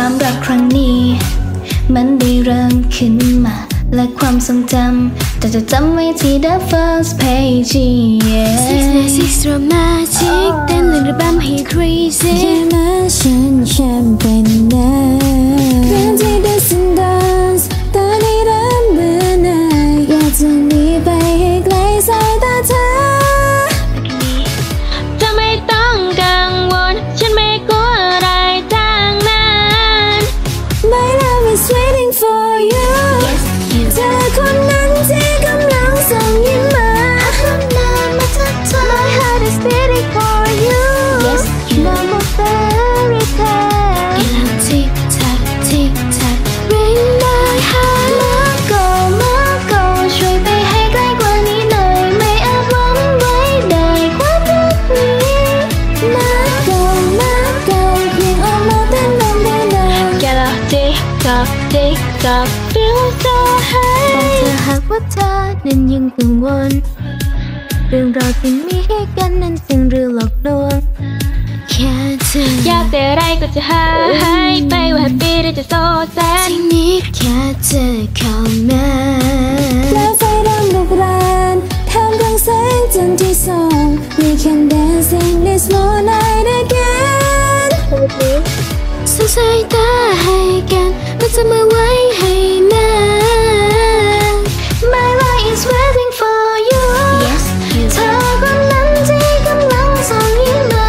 ความรักครั้งนี้ มันได้เริ่มขึ้นมา และความทรงจำแต่จะจำไว้ที่ the first page yeah. Six nine six dramatic เต้นเล่นระบำให้ crazy แค่มาฉันแชมเป็นไละทิกทักทิกทัก feel so บอก high เธอหากว่าเธอนั้นยังกังวล เรื่องราวที่มีให้กันนั้นจริงหรือหลอกลวงแค่เธออยากแต่อะไรก็จะหายไปว่าแฮปปี้หรือจะโซแซนที่นี้แค่เธอเข้ามา กันก็จะมาไว้ให้นาน My life is waiting for you Yes you เธอคนนั้นที่กำลังส่งยิ้มมา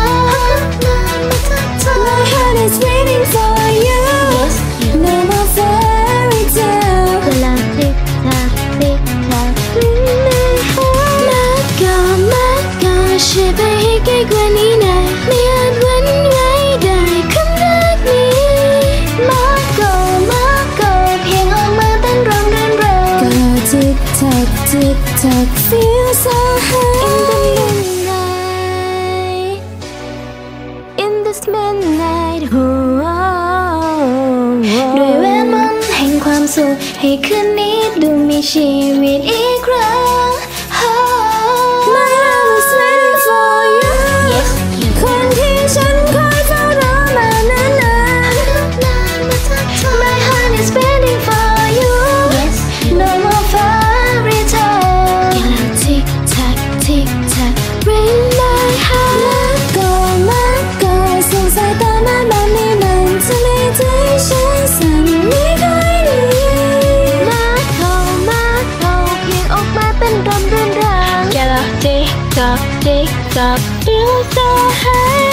My heart is waiting for you Yes you No more fairy tale กำลังทิกทักทิกทัก Ring my heart มาก่อนมาก่อนช่วยไปให้ใ tick tock, tick tock, feel so high in the midnight. in this midnight oh, oh, oh. ด้วยเวทมนต์แห่งความสุขให้คืนนี้ดูมีชีวิตอีกครั้ง oh. ต้นรำเรื่นเริงแกละทิก